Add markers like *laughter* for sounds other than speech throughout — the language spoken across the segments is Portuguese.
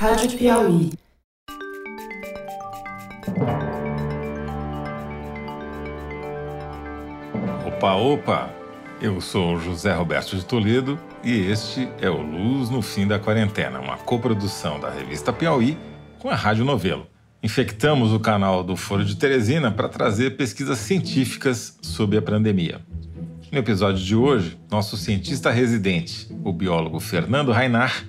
Rádio Piauí. Opa, opa! Eu sou José Roberto de Toledo e este é o Luz no Fim da Quarentena, uma coprodução da revista Piauí com a Rádio Novelo. Infectamos o canal do Foro de Teresina para trazer pesquisas científicas sobre a pandemia. No episódio de hoje, nosso cientista residente, o biólogo Fernando Rainar,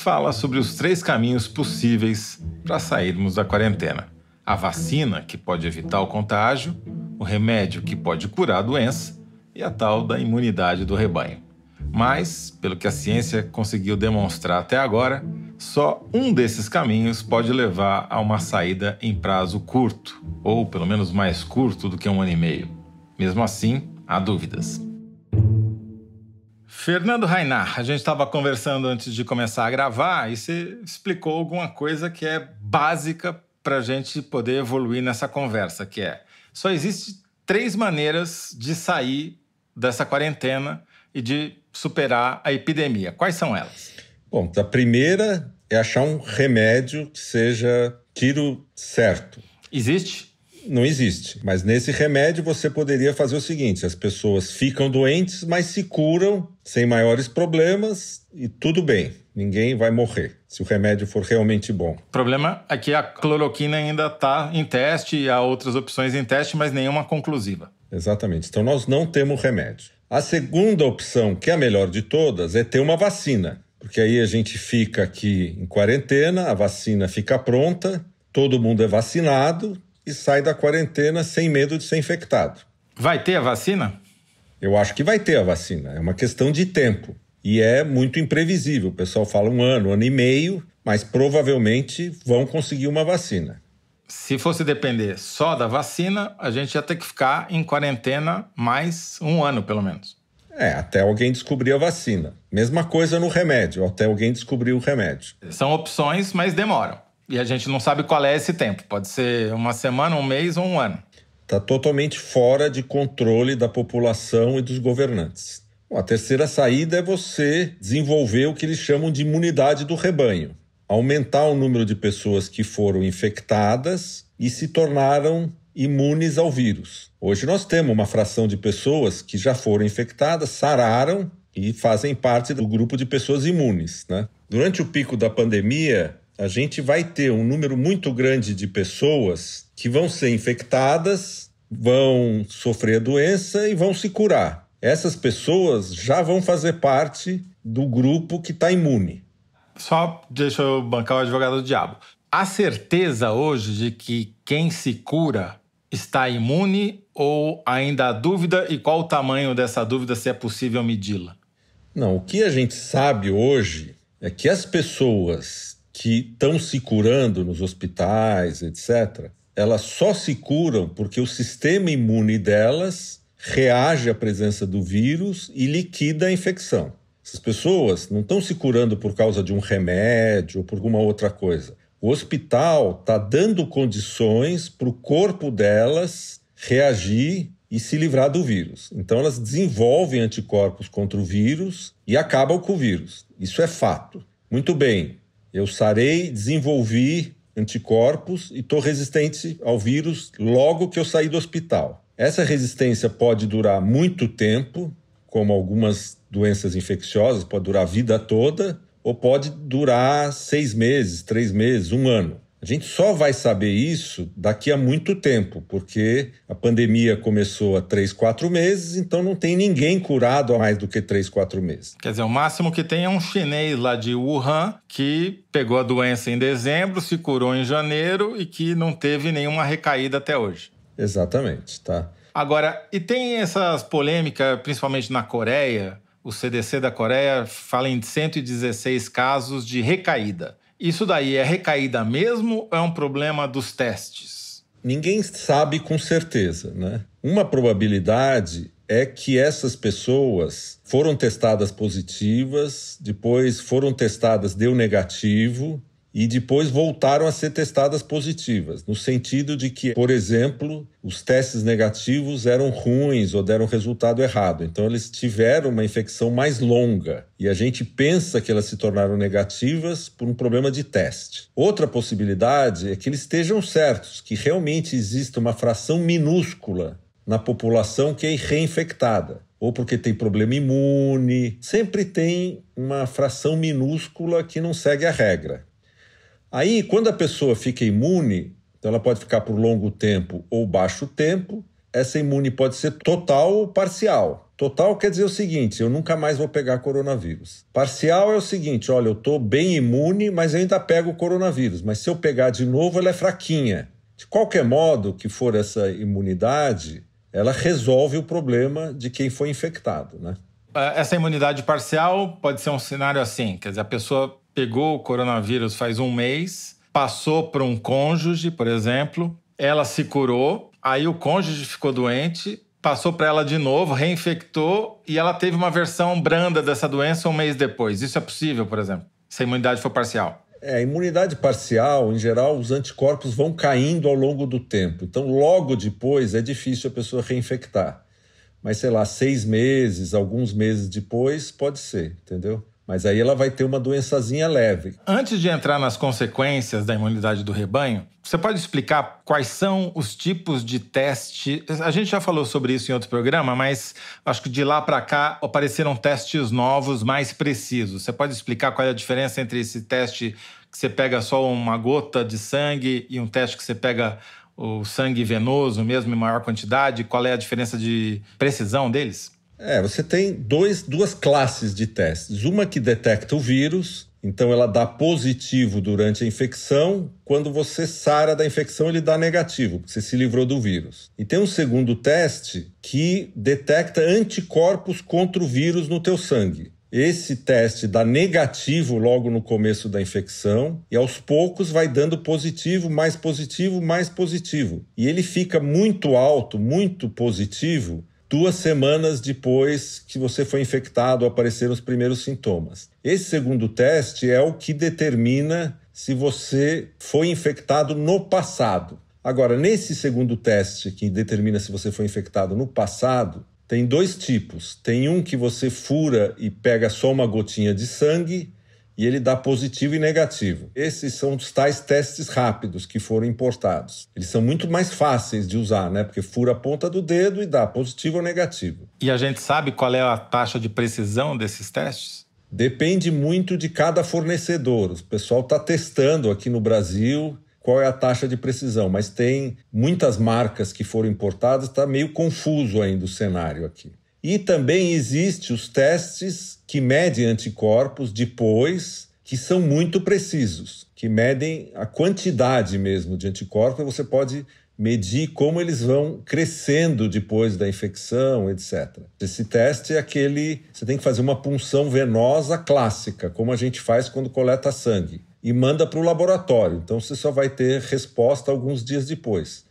fala sobre os três caminhos possíveis para sairmos da quarentena: a vacina, que pode evitar o contágio, o remédio, que pode curar a doença, e a tal da imunidade do rebanho. Mas, pelo que a ciência conseguiu demonstrar até agora, só um desses caminhos pode levar a uma saída em prazo curto, ou pelo menos mais curto do que um ano e meio. Mesmo assim, há dúvidas. Fernando Rainar, a gente estava conversando antes de começar a gravar e você explicou alguma coisa que é básica para a gente poder evoluir nessa conversa, que é só existe três maneiras de sair dessa quarentena e de superar a epidemia. Quais são elas? Bom, a primeira é achar um remédio que seja tiro certo. Existe? Não existe. Mas nesse remédio você poderia fazer o seguinte: as pessoas ficam doentes, mas se curam sem maiores problemas e tudo bem. Ninguém vai morrer se o remédio for realmente bom. O problema é que a cloroquina ainda está em teste e há outras opções em teste, mas nenhuma conclusiva. Exatamente. Então nós não temos remédio. A segunda opção, que é a melhor de todas, é ter uma vacina. Porque aí a gente fica aqui em quarentena, a vacina fica pronta, todo mundo é vacinado, e sai da quarentena sem medo de ser infectado. Vai ter a vacina? Eu acho que vai ter a vacina. É uma questão de tempo. E é muito imprevisível. O pessoal fala um ano, um ano e meio, mas provavelmente vão conseguir uma vacina. Se fosse depender só da vacina, a gente ia ter que ficar em quarentena mais um ano, pelo menos. É, até alguém descobrir a vacina. Mesma coisa no remédio, até alguém descobrir o remédio. São opções, mas demoram. E a gente não sabe qual é esse tempo. Pode ser uma semana, um mês ou um ano. Está totalmente fora de controle da população e dos governantes. Bom, a terceira saída é você desenvolver o que eles chamam de imunidade do rebanho. Aumentar o número de pessoas que foram infectadas e se tornaram imunes ao vírus. Hoje nós temos uma fração de pessoas que já foram infectadas, sararam e fazem parte do grupo de pessoas imunes. Né? Durante o pico da pandemia, a gente vai ter um número muito grande de pessoas que vão ser infectadas, vão sofrer a doença e vão se curar. Essas pessoas já vão fazer parte do grupo que está imune. Só deixa eu bancar o advogado do diabo. Há certeza hoje de que quem se cura está imune ou ainda há dúvida e qual o tamanho dessa dúvida, se é possível medi-la? Não, o que a gente sabe hoje é que as pessoas que estão se curando nos hospitais, etc., elas só se curam porque o sistema imune delas reage à presença do vírus e liquida a infecção. Essas pessoas não estão se curando por causa de um remédio ou por alguma outra coisa. O hospital está dando condições para o corpo delas reagir e se livrar do vírus. Então elas desenvolvem anticorpos contra o vírus e acabam com o vírus. Isso é fato. Muito bem, eu sarei, desenvolvi anticorpos e estou resistente ao vírus logo que eu saí do hospital. Essa resistência pode durar muito tempo, como algumas doenças infecciosas, pode durar a vida toda, ou pode durar seis meses, três meses, um ano. A gente só vai saber isso daqui a muito tempo, porque a pandemia começou há três, quatro meses, então não tem ninguém curado há mais do que três, quatro meses. Quer dizer, o máximo que tem é um chinês lá de Wuhan que pegou a doença em dezembro, se curou em janeiro e que não teve nenhuma recaída até hoje. Exatamente, tá? Agora, e tem essas polêmicas, principalmente na Coreia, o CDC da Coreia fala em 116 casos de recaída. Isso daí é recaída mesmo ou é um problema dos testes? Ninguém sabe com certeza, né? Uma probabilidade é que essas pessoas foram testadas positivas, depois foram testadas deu negativo e depois voltaram a ser testadas positivas, no sentido de que, por exemplo, os testes negativos eram ruins ou deram resultado errado. Então, eles tiveram uma infecção mais longa e a gente pensa que elas se tornaram negativas por um problema de teste. Outra possibilidade é que eles estejam certos, que realmente existe uma fração minúscula na população que é reinfectada ou porque tem problema imune. Sempre tem uma fração minúscula que não segue a regra. Aí, quando a pessoa fica imune, então ela pode ficar por longo tempo ou baixo tempo, essa imune pode ser total ou parcial. Total quer dizer o seguinte: eu nunca mais vou pegar coronavírus. Parcial é o seguinte: olha, eu estou bem imune, mas ainda pego o coronavírus. Mas se eu pegar de novo, ela é fraquinha. De qualquer modo que for essa imunidade, ela resolve o problema de quem foi infectado, né? É, essa imunidade parcial pode ser um cenário assim, quer dizer, a pessoa pegou o coronavírus faz um mês, passou para um cônjuge, por exemplo, ela se curou, aí o cônjuge ficou doente, passou para ela de novo, reinfectou e ela teve uma versão branda dessa doença um mês depois. Isso é possível, por exemplo, se a imunidade for parcial? É, a imunidade parcial, em geral, os anticorpos vão caindo ao longo do tempo. Então, logo depois, é difícil a pessoa reinfectar. Mas, sei lá, seis meses, alguns meses depois, pode ser, entendeu? Mas aí ela vai ter uma doençazinha leve. Antes de entrar nas consequências da imunidade do rebanho, você pode explicar quais são os tipos de teste? A gente já falou sobre isso em outro programa, mas acho que de lá para cá apareceram testes novos mais precisos. Você pode explicar qual é a diferença entre esse teste que você pega só uma gota de sangue e um teste que você pega o sangue venoso mesmo em maior quantidade? Qual é a diferença de precisão deles? É, você tem dois, duas classes de testes. Uma que detecta o vírus, então ela dá positivo durante a infecção. Quando você sara da infecção, ele dá negativo, porque você se livrou do vírus. E tem um segundo teste que detecta anticorpos contra o vírus no teu sangue. Esse teste dá negativo logo no começo da infecção e aos poucos vai dando positivo, mais positivo, mais positivo. E ele fica muito alto, muito positivo duas semanas depois que você foi infectado, apareceram os primeiros sintomas. Esse segundo teste é o que determina se você foi infectado no passado. Agora, nesse segundo teste, que determina se você foi infectado no passado, tem dois tipos. Tem um que você fura e pega só uma gotinha de sangue, e ele dá positivo e negativo. Esses são os tais testes rápidos que foram importados. Eles são muito mais fáceis de usar, né? Porque fura a ponta do dedo e dá positivo ou negativo. E a gente sabe qual é a taxa de precisão desses testes? Depende muito de cada fornecedor. O pessoal está testando aqui no Brasil qual é a taxa de precisão, mas tem muitas marcas que foram importadas, está meio confuso ainda o cenário aqui. E também existe os testes que medem anticorpos depois, que são muito precisos, que medem a quantidade mesmo de anticorpos, você pode medir como eles vão crescendo depois da infecção, etc. Esse teste é aquele, você tem que fazer uma punção venosa clássica, como a gente faz quando coleta sangue, e manda para o laboratório. Então você só vai ter resposta alguns dias depois.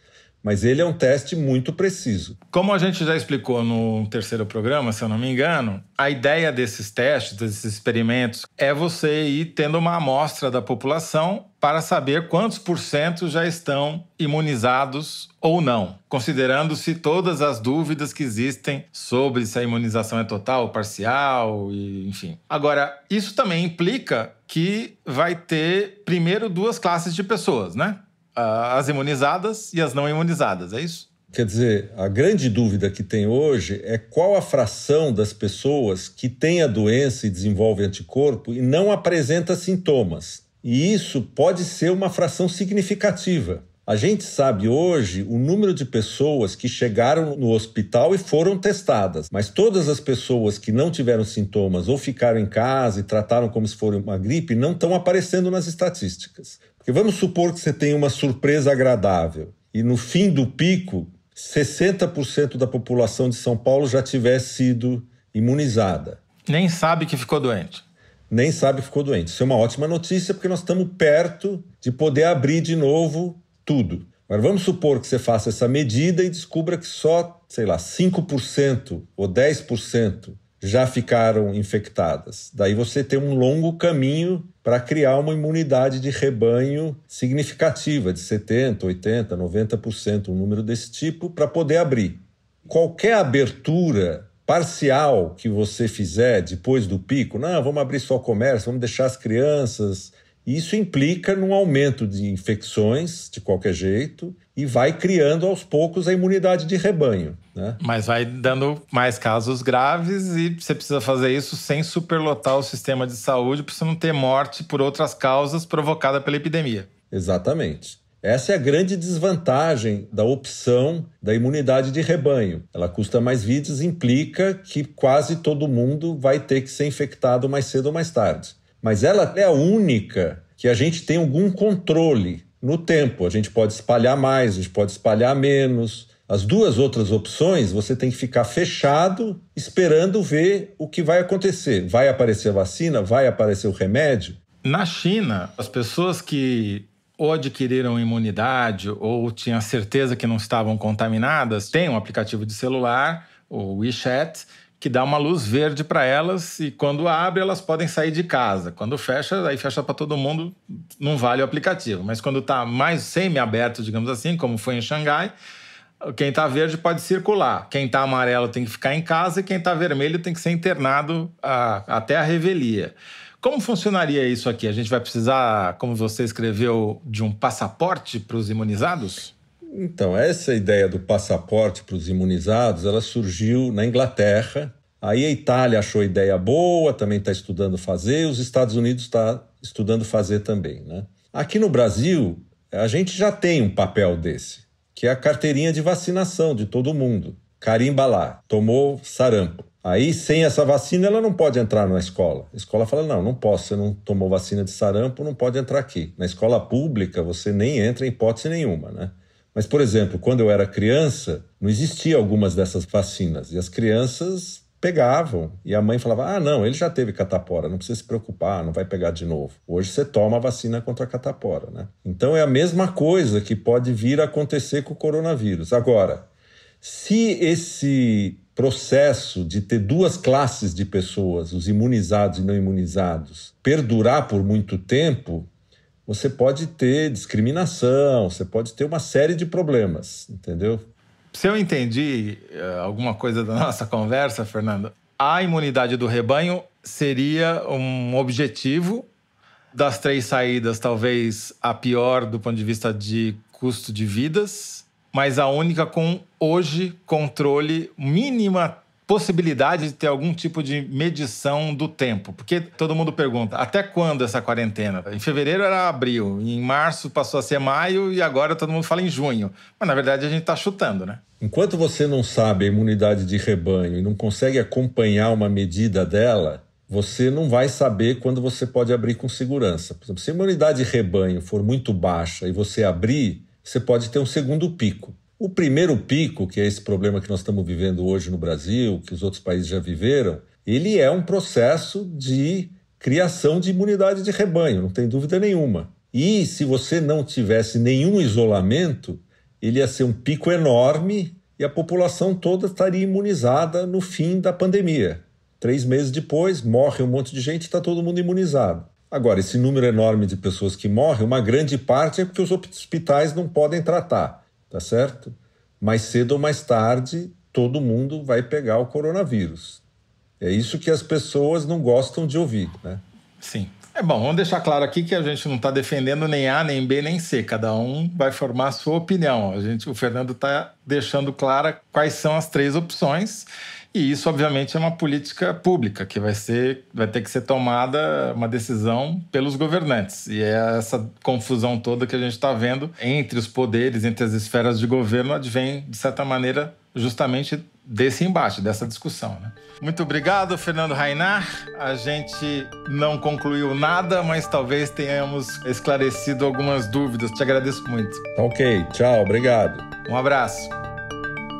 Mas ele é um teste muito preciso. Como a gente já explicou no terceiro programa, se eu não me engano, a ideia desses testes, desses experimentos, é você ir tendo uma amostra da população para saber quantos por cento já estão imunizados ou não, considerando-se todas as dúvidas que existem sobre se a imunização é total ou parcial, e, enfim. Agora, isso também implica que vai ter primeiro duas classes de pessoas, né? As imunizadas e as não imunizadas, é isso? Quer dizer, a grande dúvida que tem hoje é qual a fração das pessoas que tem a doença e desenvolve anticorpo e não apresenta sintomas. E isso pode ser uma fração significativa. A gente sabe hoje o número de pessoas que chegaram no hospital e foram testadas, mas todas as pessoas que não tiveram sintomas ou ficaram em casa e trataram como se fosse uma gripe não estão aparecendo nas estatísticas. Porque vamos supor que você tem uma surpresa agradável e no fim do pico, 60% da população de São Paulo já tivesse sido imunizada. Nem sabe que ficou doente. Nem sabe que ficou doente. Isso é uma ótima notícia porque nós estamos perto de poder abrir de novo tudo. Agora vamos supor que você faça essa medida e descubra que só, sei lá, 5% ou 10% já ficaram infectadas. Daí você tem um longo caminho para criar uma imunidade de rebanho significativa, de 70%, 80%, 90%, um número desse tipo, para poder abrir. Qualquer abertura parcial que você fizer depois do pico, não, vamos abrir só o comércio, vamos deixar as crianças. Isso implica num aumento de infecções, de qualquer jeito, e vai criando aos poucos a imunidade de rebanho. Né? Mas vai dando mais casos graves e você precisa fazer isso sem superlotar o sistema de saúde para você não ter morte por outras causas provocada pela epidemia. Exatamente. Essa é a grande desvantagem da opção da imunidade de rebanho. Ela custa mais vidas, implica que quase todo mundo vai ter que ser infectado mais cedo ou mais tarde. Mas ela é a única que a gente tem algum controle no tempo. A gente pode espalhar mais, a gente pode espalhar menos. As duas outras opções, você tem que ficar fechado, esperando ver o que vai acontecer. Vai aparecer a vacina? Vai aparecer o remédio? Na China, as pessoas que ou adquiriram imunidade ou tinham certeza que não estavam contaminadas, tem um aplicativo de celular, o WeChat, que dá uma luz verde para elas e quando abre elas podem sair de casa. Quando fecha, aí fecha para todo mundo, não vale o aplicativo. Mas quando está mais semi-aberto, digamos assim, como foi em Xangai, quem está verde pode circular. Quem está amarelo tem que ficar em casa e quem está vermelho tem que ser internado a, até a revelia. Como funcionaria isso aqui? A gente vai precisar, como você escreveu, de um passaporte para os imunizados? Então, essa ideia do passaporte para os imunizados, ela surgiu na Inglaterra. Aí a Itália achou a ideia boa, também está estudando fazer, os Estados Unidos está estudando fazer também. Né? Aqui no Brasil, a gente já tem um papel desse, que é a carteirinha de vacinação de todo mundo. Carimba lá, tomou sarampo. Aí, sem essa vacina, ela não pode entrar na escola. A escola fala: não, não posso, você não tomou vacina de sarampo, não pode entrar aqui. Na escola pública, você nem entra em hipótese nenhuma, né? Mas, por exemplo, quando eu era criança, não existia algumas dessas vacinas. E as crianças pegavam. E a mãe falava: ah, não, ele já teve catapora, não precisa se preocupar, não vai pegar de novo. Hoje você toma a vacina contra a catapora, né? Então é a mesma coisa que pode vir a acontecer com o coronavírus. Agora, se esse processo de ter duas classes de pessoas, os imunizados e não imunizados, perdurar por muito tempo, você pode ter discriminação, você pode ter uma série de problemas, entendeu? Se eu entendi uh, alguma coisa da *laughs* nossa conversa, Fernando, a imunidade do rebanho seria um objetivo das três saídas, talvez a pior do ponto de vista de custo de vidas, mas a única com hoje controle mínima possibilidade de ter algum tipo de medição do tempo. Porque todo mundo pergunta, até quando essa quarentena? Em fevereiro era abril, em março passou a ser maio e agora todo mundo fala em junho. Mas na verdade a gente está chutando, né? Enquanto você não sabe a imunidade de rebanho e não consegue acompanhar uma medida dela, você não vai saber quando você pode abrir com segurança. Por exemplo, se a imunidade de rebanho for muito baixa e você abrir, você pode ter um segundo pico. O primeiro pico, que é esse problema que nós estamos vivendo hoje no Brasil, que os outros países já viveram, ele é um processo de criação de imunidade de rebanho, não tem dúvida nenhuma. E se você não tivesse nenhum isolamento, ele ia ser um pico enorme e a população toda estaria imunizada no fim da pandemia. Três meses depois, morre um monte de gente e está todo mundo imunizado. Agora, esse número enorme de pessoas que morrem, uma grande parte é porque os hospitais não podem tratar, tá certo? Mais cedo ou mais tarde, todo mundo vai pegar o coronavírus. É isso que as pessoas não gostam de ouvir, né? Sim. É bom, vamos deixar claro aqui que a gente não está defendendo nem A, nem B, nem C. Cada um vai formar a sua opinião. A gente, o Fernando está deixando clara quais são as três opções. E isso, obviamente, é uma política pública que vai, ser, vai ter que ser tomada uma decisão pelos governantes. E é essa confusão toda que a gente está vendo entre os poderes, entre as esferas de governo, advém, de certa maneira, justamente desse embate, dessa discussão. Né? Muito obrigado, Fernando Rainar. A gente não concluiu nada, mas talvez tenhamos esclarecido algumas dúvidas. Te agradeço muito. Ok, tchau, obrigado. Um abraço.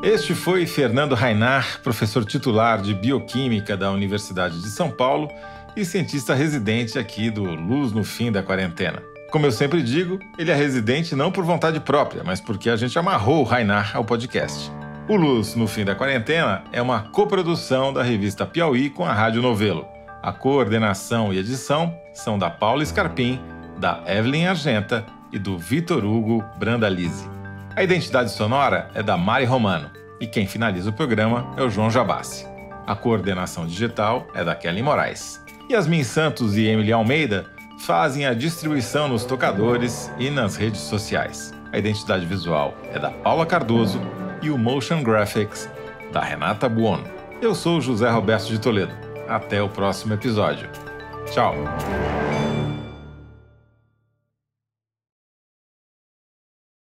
Este foi Fernando Rainar, professor titular de Bioquímica da Universidade de São Paulo e cientista residente aqui do Luz no Fim da Quarentena. Como eu sempre digo, ele é residente não por vontade própria, mas porque a gente amarrou o Rainar ao podcast. O Luz no Fim da Quarentena é uma coprodução da revista Piauí com a Rádio Novelo. A coordenação e edição são da Paula Scarpim, da Evelyn Argenta e do Vitor Hugo Brandalize. A identidade sonora é da Mari Romano e quem finaliza o programa é o João Jabassi. A coordenação digital é da Kelly Moraes. Yasmin Santos e Emily Almeida fazem a distribuição nos tocadores e nas redes sociais. A identidade visual é da Paula Cardoso e o Motion Graphics da Renata Buono. Eu sou José Roberto de Toledo. Até o próximo episódio. Tchau!